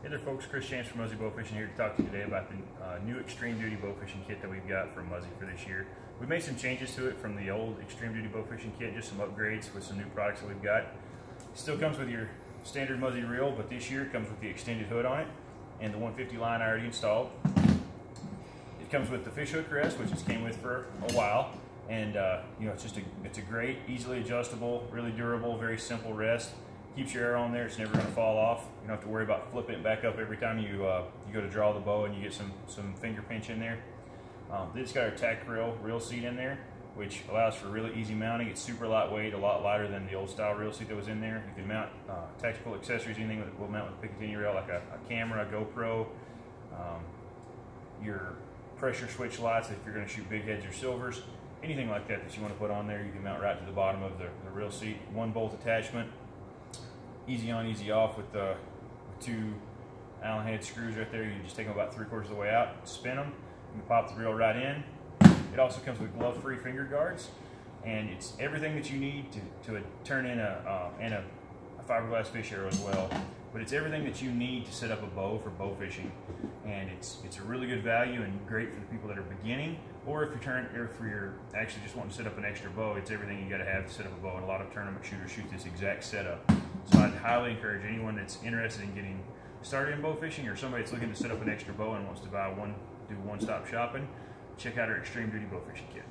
Hey there folks, Chris James from Muzzy Bow Fishing here to talk to you today about the uh, new Xtreme Duty Bow Fishing Kit that we've got from Muzzy for this year. We made some changes to it from the old Xtreme Duty Bow Fishing Kit, just some upgrades with some new products that we've got. Still comes with your standard Muzzy reel, but this year it comes with the extended hood on it and the 150 line I already installed. It comes with the fish hook rest, which it came with for a while, and uh, you know it's just a it's a great, easily adjustable, really durable, very simple rest. Keeps your arrow on there; it's never going to fall off. You don't have to worry about flipping it back up every time you uh, you go to draw the bow and you get some some finger pinch in there. Um, it's got our Tac Rail reel seat in there, which allows for really easy mounting. It's super lightweight, a lot lighter than the old style reel seat that was in there. You can mount uh, tactical accessories, anything that will mount with a Picatinny rail, like a, a camera, a GoPro, um, your pressure switch lights if you're going to shoot big heads or silvers, anything like that that you want to put on there, you can mount right to the bottom of the, the reel seat. One bolt attachment, easy on, easy off with the two Allen head screws right there. You just take them about three quarters of the way out, spin them, you pop the reel right in. It also comes with glove-free finger guards, and it's everything that you need to, to turn in a, uh, in a, a fiberglass fish arrow as well but it's everything that you need to set up a bow for bow fishing and it's it's a really good value and great for the people that are beginning or if you're turn or if you're actually just wanting to set up an extra bow it's everything you got to have to set up a bow. And a lot of tournament shooters shoot this exact setup. So I'd highly encourage anyone that's interested in getting started in bow fishing or somebody that's looking to set up an extra bow and wants to buy one do one-stop shopping check out our Xtreme duty bow fishing kit